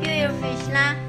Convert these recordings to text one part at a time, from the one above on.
give you your fish na.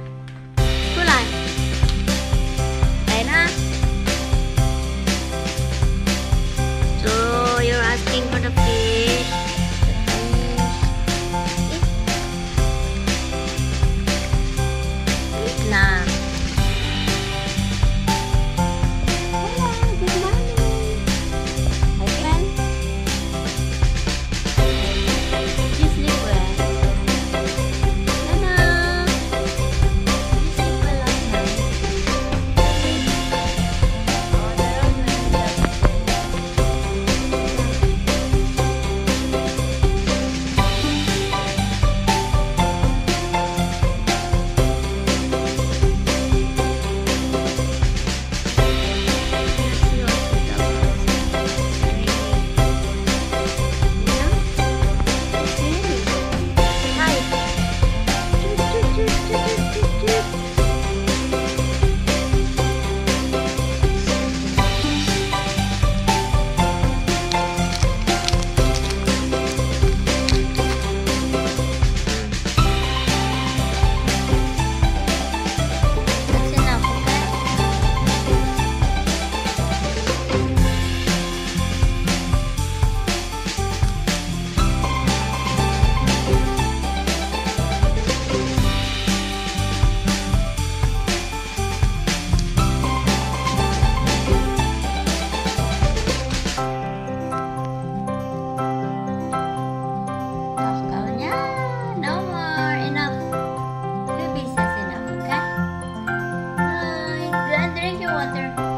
drink your water.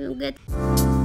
You get